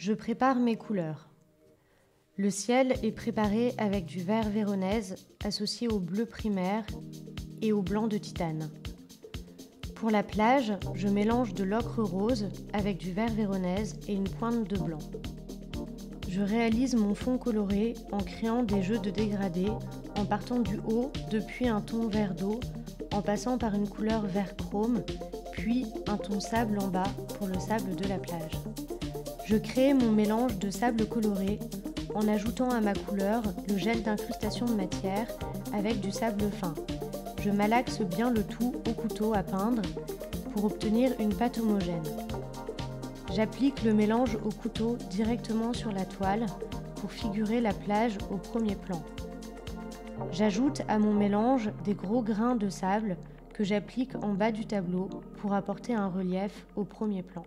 Je prépare mes couleurs. Le ciel est préparé avec du vert véronèse associé au bleu primaire et au blanc de titane. Pour la plage, je mélange de l'ocre rose avec du vert véronèse et une pointe de blanc. Je réalise mon fond coloré en créant des jeux de dégradés en partant du haut depuis un ton vert d'eau, en passant par une couleur vert chrome, puis un ton sable en bas pour le sable de la plage. Je crée mon mélange de sable coloré en ajoutant à ma couleur le gel d'incrustation de matière avec du sable fin. Je malaxe bien le tout au couteau à peindre pour obtenir une pâte homogène. J'applique le mélange au couteau directement sur la toile pour figurer la plage au premier plan. J'ajoute à mon mélange des gros grains de sable que j'applique en bas du tableau pour apporter un relief au premier plan.